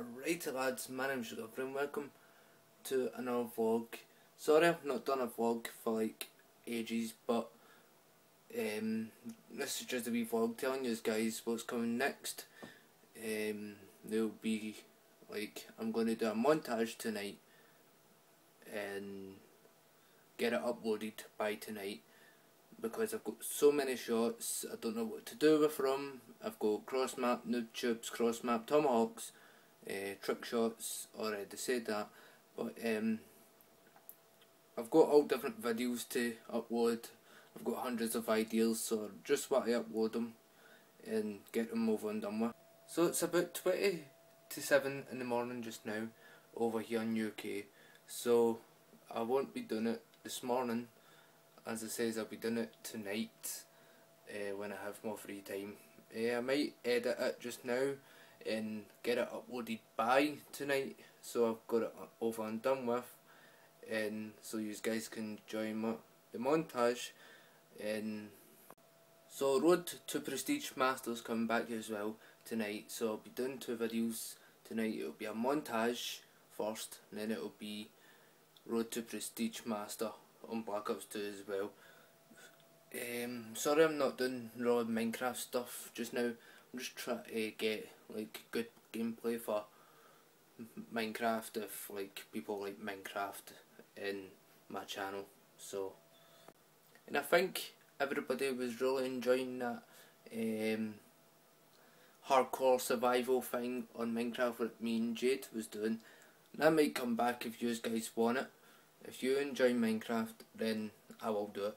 Alright lads, my name's Sugar and welcome to another vlog. Sorry I've not done a vlog for like ages but um, this is just a wee vlog telling you guys what's coming next. Um, there'll be like, I'm going to do a montage tonight and get it uploaded by tonight because I've got so many shots, I don't know what to do with them. I've got cross map, noob tubes, cross map, tomahawks, uh, trick shots, already said that, but um, I've got all different videos to upload, I've got hundreds of ideas, so just want to upload them and get them over and done with. So it's about 20 to 7 in the morning just now, over here in UK, so I won't be doing it this morning, as I says I'll be doing it tonight, uh, when I have more free time. Uh, I might edit it just now, and get it uploaded by tonight. So I've got it over and done with. And so you guys can join my, the montage. And so Road to Prestige Masters coming back as well tonight. So I'll be doing two videos tonight. It'll be a montage first and then it'll be Road to Prestige Master on Black Ops 2 as well. Um, sorry I'm not doing raw Minecraft stuff just now I'm just trying to get like good gameplay for Minecraft if like people like Minecraft in my channel so. And I think everybody was really enjoying that um, hardcore survival thing on Minecraft that me and Jade was doing. And I might come back if you guys want it. If you enjoy Minecraft then I will do it.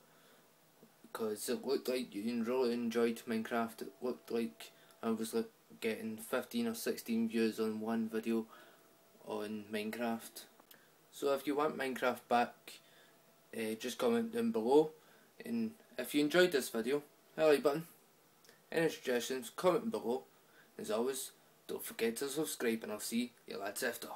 Because it looked like you really enjoyed Minecraft. It looked like I was like getting 15 or 16 views on one video on Minecraft. So if you want Minecraft back, uh, just comment down below. And if you enjoyed this video, hit like button. Any suggestions, comment below. As always, don't forget to subscribe and I'll see you lads after.